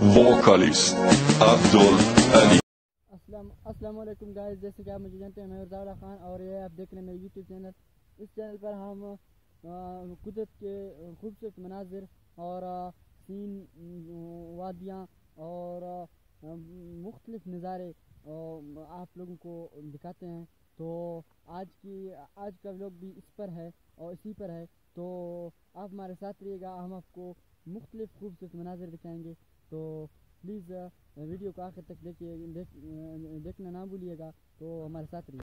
Abdul Ali. السلام السلام علیکم گائز جیسے کہ آپ مجھے جانتے ہیں، میں ارزاولہ خان، اور یہ آپ دیکھ رہے ہیں میرے یوٹیوب چینل اس چینل پر ہم قدرت کے خوبصورت مناظر اور سین وادیاں اور مختلف نظارے آپ لوگوں کو دکھاتے ہیں۔ تو آج کی، آج کا ولاگ بھی اس پر ہے اور اسی پر ہے۔ تو آپ ہمارے ساتھ رہیے گا، ہم آپ کو مختلف خوبصورت مناظر دکھائیں گے۔ تو پلیز ویڈیو کو آخر تک دیکھیے، دیکھ، دیکھنا نہ بھولیے گا تو ہمارے ساتھ رہیے۔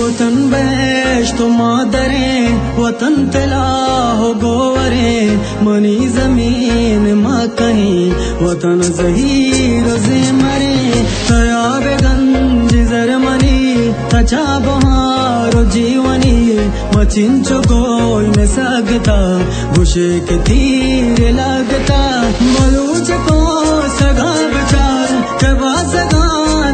وطن بیشت مادریں، وطن تلا ہو گوریں منی زمین ماں کہیں، وطن ظہیر تیاب گنج منی تچا اچھا بہار جیونی مچنچ کوئی کے تیر لگتا۔ کو سگا بچار کہ بازگا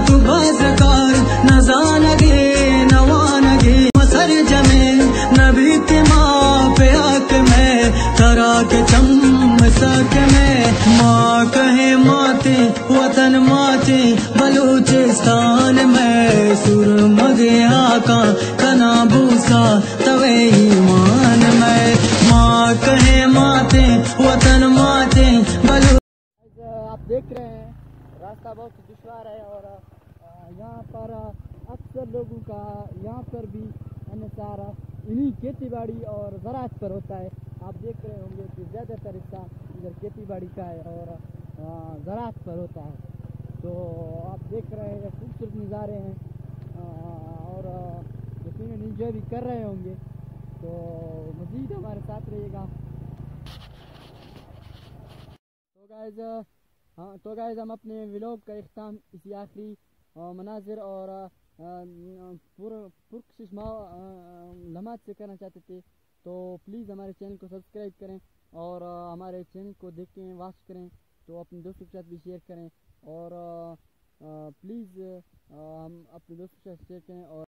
تو بازگار نزان گے نوان گے مسر جمے، نبی کے ماں پہ آک میں، ترا کے چم سک میں۔ ماتے، وطن ماتے، بلوچستان میں سر مگے آکا کنا بوسا، توے ایمان میں۔ ماں کہے ماتے، وطن ماتے، بلو آپ دیکھ رہے ہیں، راستہ بہت دشوار ہے اور یہاں پر اکثر لوگوں کا یہاں پر بھی انحصار انہیں کھیتی باڑی اور زراعت پر ہوتا ہے۔ آپ دیکھ رہے ہوں گے کہ زیادہ تر حصہ ادھر کھیتی باڑی کا ہے اور زراعت پر ہوتا ہے۔ تو آپ دیکھ رہے ہیں، خوبصورت نظارے ہیں۔ اور یقیناً انجوائے بھی کر رہے ہوں گے۔ تو مزید ہمارے ساتھ رہیے گا۔ تو گائز ہاں تو گائز ہم اپنے ولاگ کا اختتام اسی آخری مناظر اور پر، پرکشش لمحات سے کرنا چاہتے تھے۔ تو پلیز ہمارے چینل کو سبسکرائب کریں اور ہمارے چینل کو دیکھیں، واچ کریں۔ تو اپنے دوستوں کے ساتھ بھی شیئر کریں اور پلیز ہم اپنے دوستوں کے ساتھ شیئر کریں اور